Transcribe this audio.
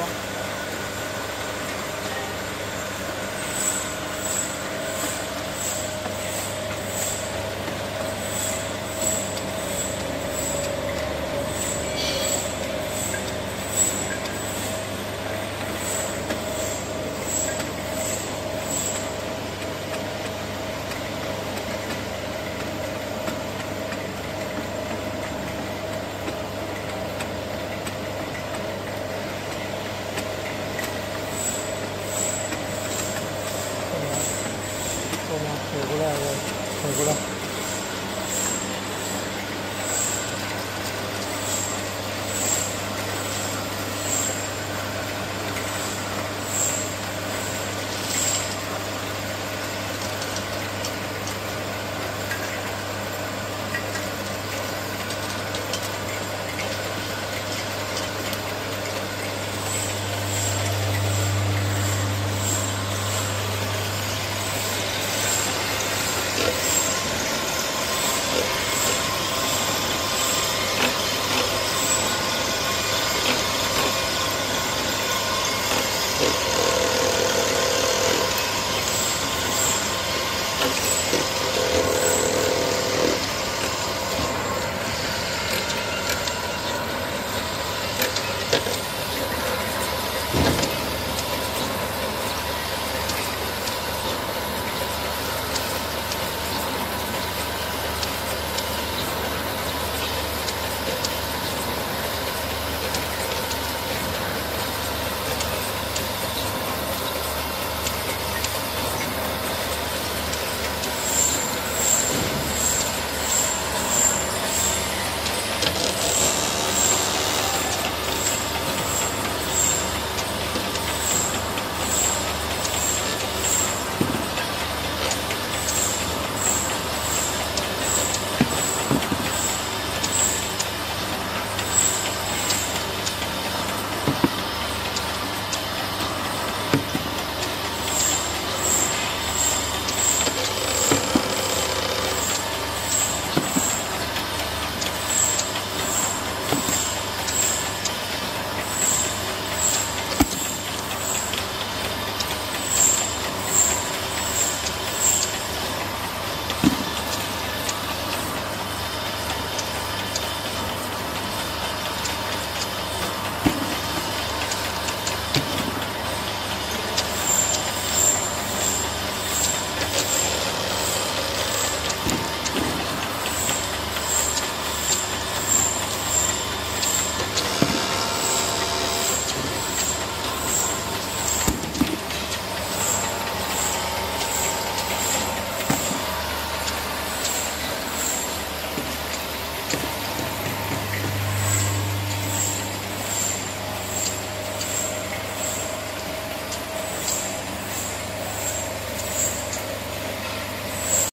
luego. 来来，快过来。